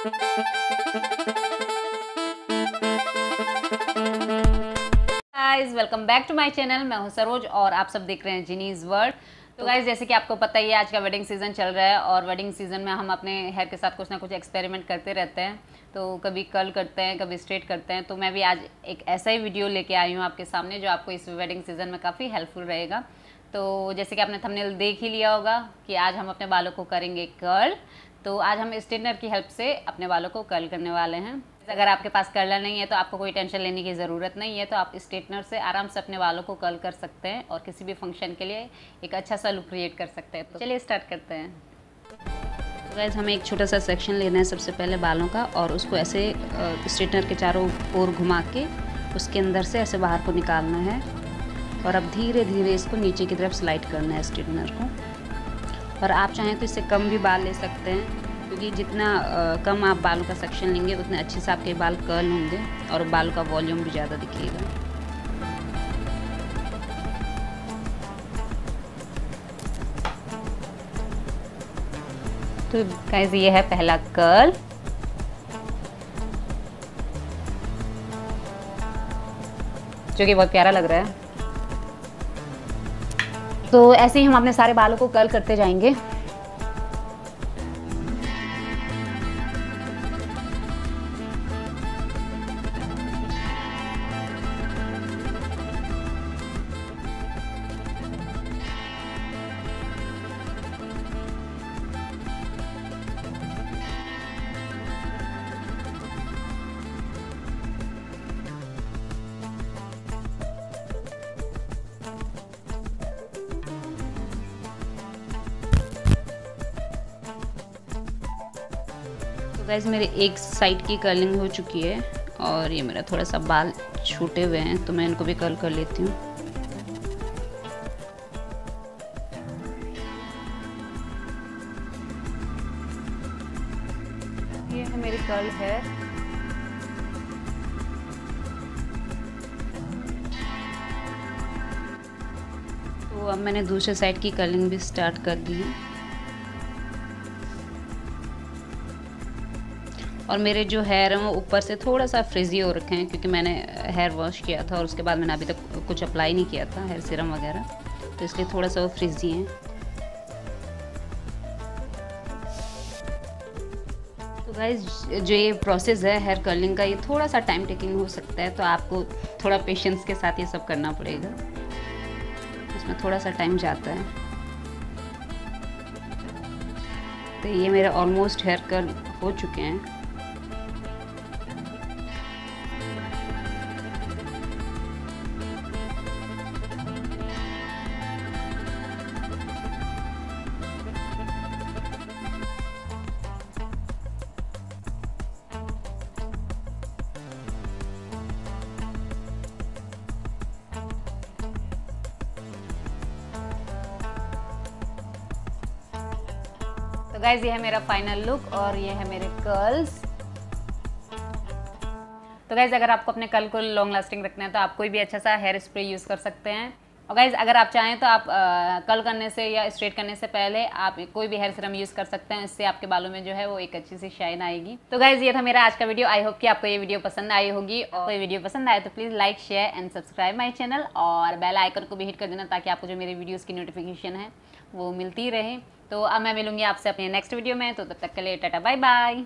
Guys welcome back to my channel मैं हूँ सरोज और आप सब देख रहे हैं जिनीज वर्ल्ड तो गाइस जैसे कि आपको पता ही है आज का वेडिंग सीज़न चल रहा है और वेडिंग सीज़न में हम अपने हेयर के साथ कुछ ना कुछ एक्सपेरिमेंट करते रहते हैं। तो कभी कर्ल करते हैं कभी स्ट्रेट करते हैं। तो मैं भी आज एक ऐसा ही वीडियो लेके आई हूँ आपके सामने जो आपको इस वेडिंग सीज़न में काफ़ी हेल्पफुल रहेगा। तो जैसे कि आपने थंबनेल देख ही लिया होगा कि आज हम अपने बालों को करेंगे कर्ल तो आज हम स्ट्रेटनर की हेल्प से अपने बालों को कर्ल करने वाले हैं। अगर आपके पास कर्लर नहीं है तो आपको कोई टेंशन लेने की ज़रूरत नहीं है तो आप स्ट्रेटनर से आराम से अपने बालों को कर्ल कर सकते हैं और किसी भी फ़ंक्शन के लिए एक अच्छा सा लुक क्रिएट कर सकते हैं। तो चलिए स्टार्ट करते हैं। तो गैस हमें एक छोटा सा सेक्शन लेना है सबसे पहले बालों का और उसको ऐसे स्ट्रेटनर के चारों ओर घुमा के उसके अंदर से ऐसे बाहर को निकालना है। और अब धीरे धीरे इसको नीचे की तरफ़ स्लाइड करना है स्ट्रेटनर को। और आप चाहें तो इससे कम भी बाल ले सकते हैं, क्योंकि जितना कम आप बालों का सेक्शन लेंगे, उतने अच्छे से आपके बाल कर्ल होंगे और बालों का वॉल्यूम भी ज़्यादा दिखेगा। तो गाइस ये है पहला कर्ल जो कि बहुत प्यारा लग रहा है। तो ऐसे ही हम अपने सारे बालों को कर्ल करते जाएँगे। गैस मेरे एक साइड की कर्लिंग हो चुकी है और ये मेरा थोड़ा सा बाल छूटे हुए हैं तो मैं इनको भी कर्ल कर लेती हूँ। ये है मेरी कर्ल है तो अब मैंने दूसरे साइड की कर्लिंग भी स्टार्ट कर दी है। और मेरे जो हेयर हैं वो ऊपर से थोड़ा सा फ्रिजी हो रखे हैं, क्योंकि मैंने हेयर वॉश किया था और उसके बाद मैंने अभी तक कुछ अप्लाई नहीं किया था हेयर सीरम वगैरह तो इसलिए थोड़ा सा वो फ्रिजी हैं। तो गाइज़ जो ये प्रोसेस है हेयर कर्लिंग का, ये थोड़ा सा टाइम टेकिंग हो सकता है तो आपको थोड़ा पेशेंस के साथ ये सब करना पड़ेगा। इसमें थोड़ा सा टाइम जाता है। तो ये मेरे ऑलमोस्ट हेयर कर्ल हो चुके हैं। गाइज़ ये है मेरा फाइनल लुक और ये है मेरे कर्ल्स तो गाइज़ अगर आपको अपने कल को लॉन्ग लास्टिंग रखना है तो आप कोई भी अच्छा सा हेयर स्प्रे यूज़ कर सकते हैं. और गाइज़ अगर आप चाहें तो आप आ, कल करने से या स्ट्रेट करने से पहले आप कोई भी हेयर सीरम यूज़ कर सकते हैं। इससे आपके बालों में जो है वो एक अच्छी सी शाइन आएगी। तो गाइज़ ये था मेरा आज का वीडियो आई होप कि आपको ये वीडियो पसंद आई होगी। और कोई वीडियो पसंद आए तो please like share and subscribe my channel और बेल आइकन को भी हिट कर देना ताकि आपको जो मेरे वीडियोज़ की नोटिफिकेशन है वो मिलती रहे। तो अब मैं मिलूँगी आपसे अपने नेक्स्ट वीडियो में। तो तब तक के लिए टाटा बाय बाय